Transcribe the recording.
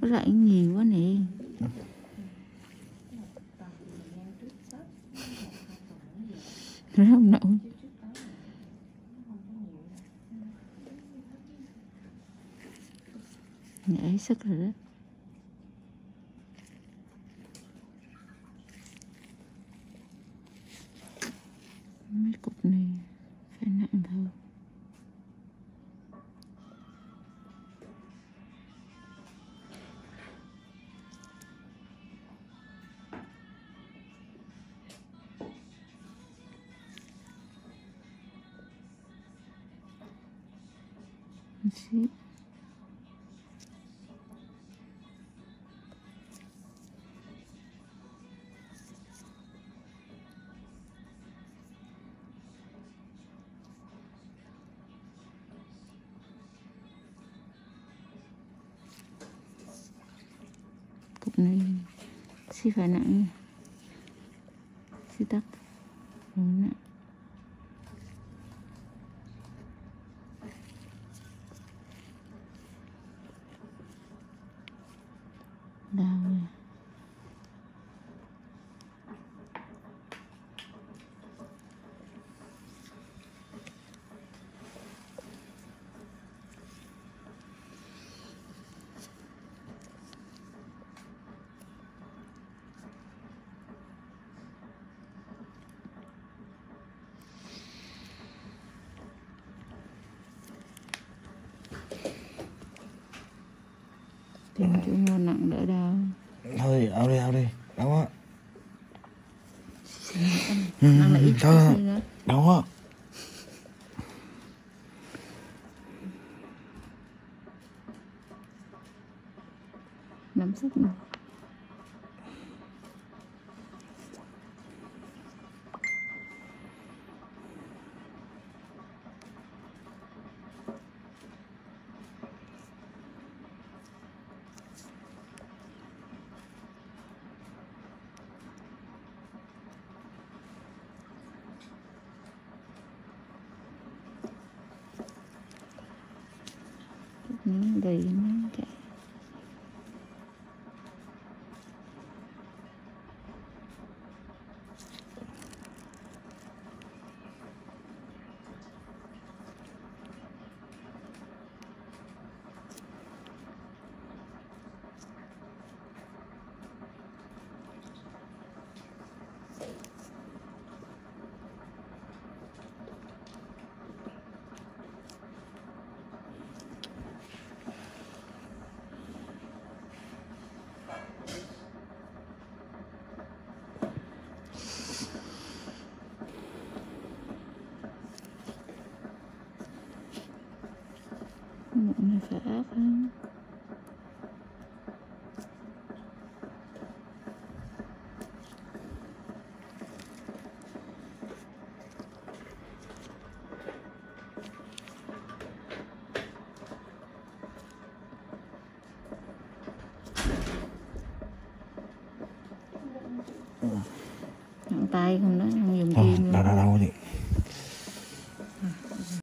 có rãnh nhiều quá nè. Nó không nổi nhảy sức rồi đó. Mấy cục này. Cục này xí phải nặng. Xí tắt rồi nặng đau nha tìm chỗ mua nặng đỡ đau. Thôi ao đi ao đi. Đau á nặng là ít thôi. đau á nắm sức nữa Hmm, galing. Okay. Mụn này phải áp hơn tay không đó